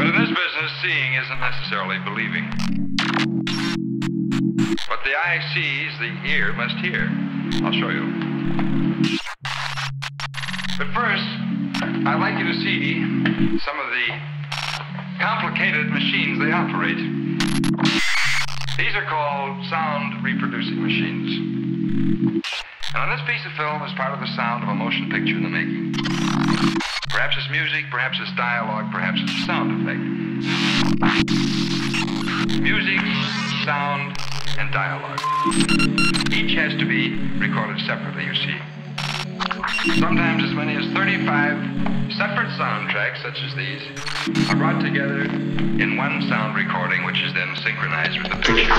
But in this business, seeing isn't necessarily believing. What the eye sees, the ear must hear. I'll show you. But first, I'd like you to see some of the complicated machines they operate. These are called sound reproducing machines. And on this piece of film is part of the sound of a motion picture in the making. Perhaps it's music, perhaps it's dialogue, perhaps it's sound effect. Music, sound, and dialogue. Each has to be recorded separately, you see. Sometimes as many as 35 separate soundtracks, such as these, are brought together in one sound recording, which is then synchronized with the picture.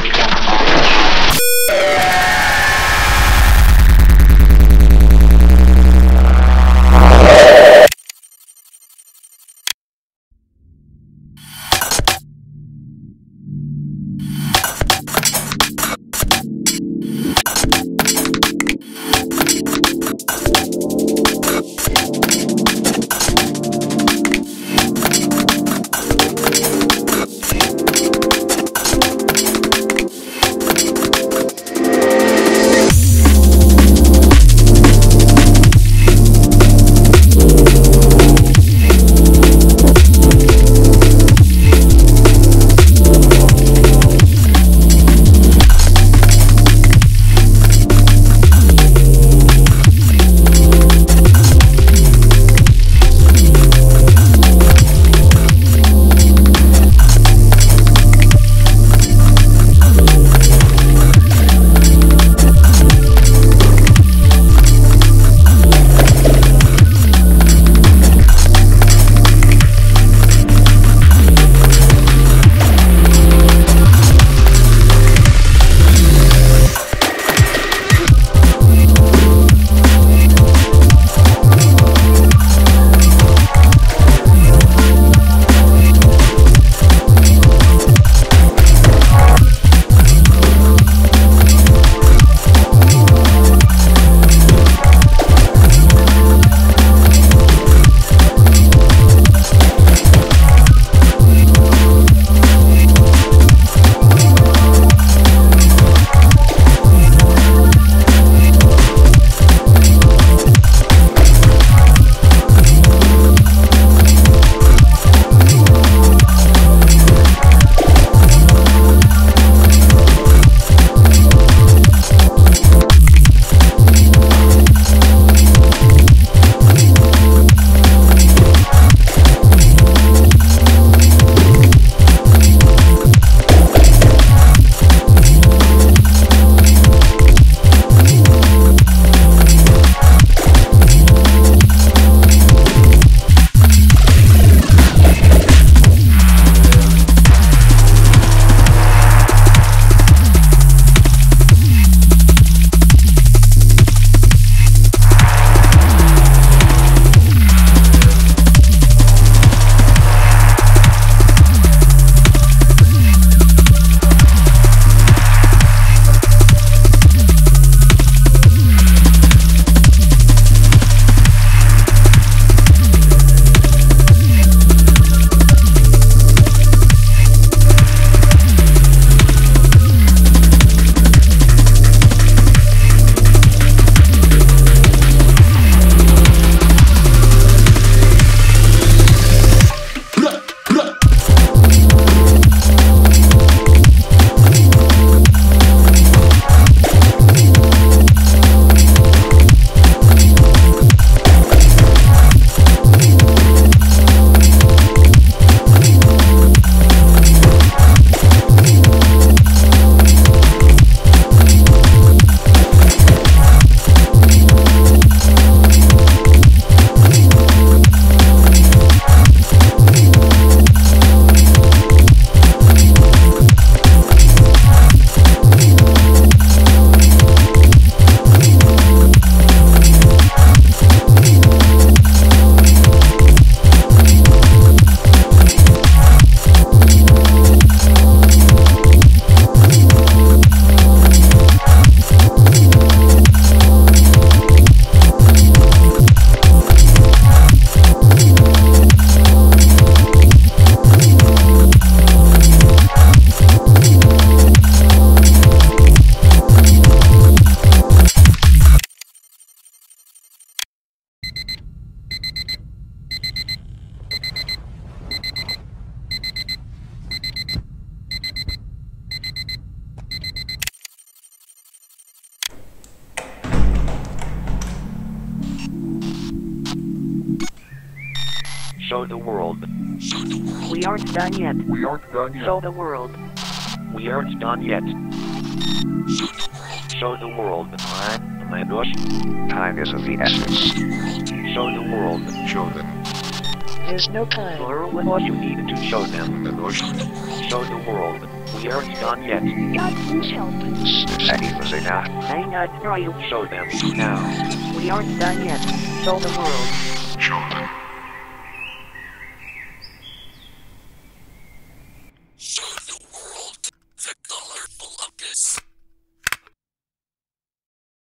Show the world. We aren't done yet. We aren't done yet. Show the world. We aren't done yet. Show the world. Oh my gosh. Time is of the essence. Show the world. Show them. There's no time. Or what you need to show them. Show the world. We aren't done yet. God, please help. Steady was enough. I'm not you. Show them now. We aren't done yet. Show the world.